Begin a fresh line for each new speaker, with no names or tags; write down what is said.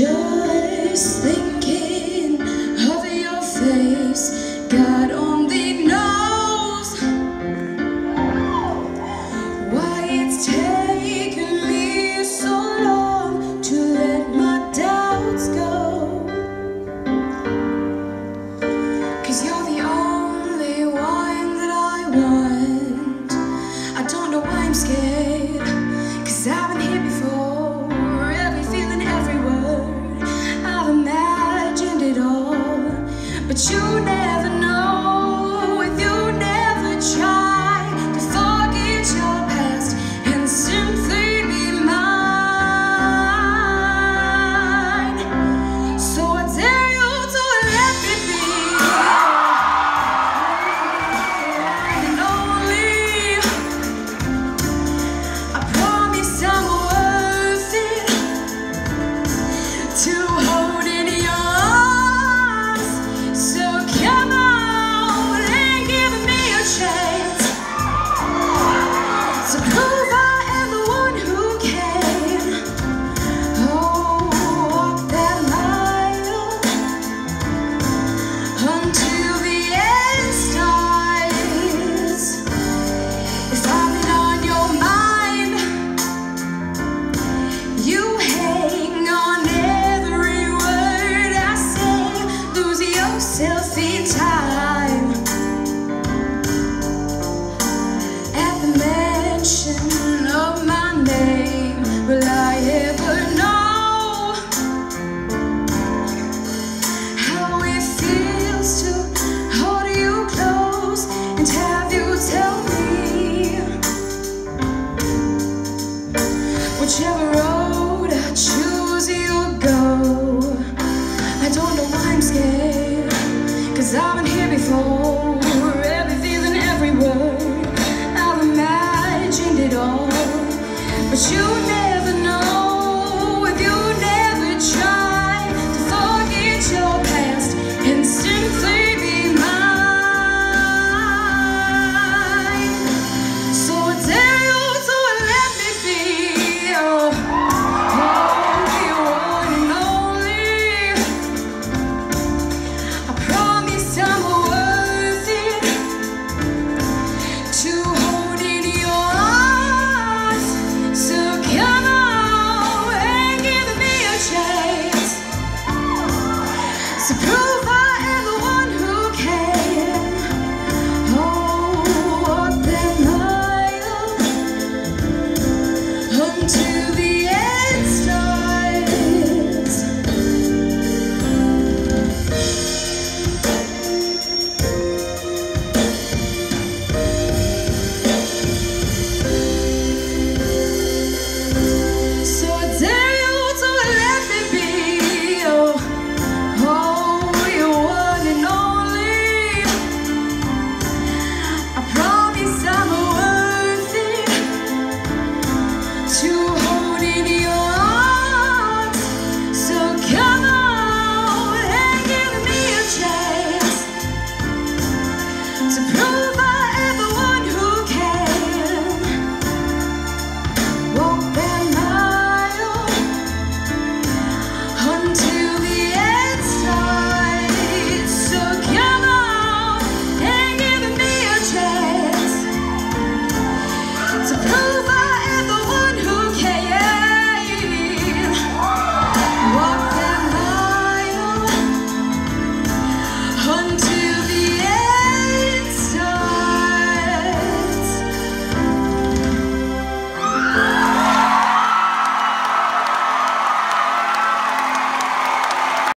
Just thinking of your face, God only knows why it's taken me so long to let my doubts go. Cause you're the only one that I want. I don't know why I'm scared. but you never I'm scared Cause I've been here before. Every feeling, every word. I've imagined it all. But you Surprise!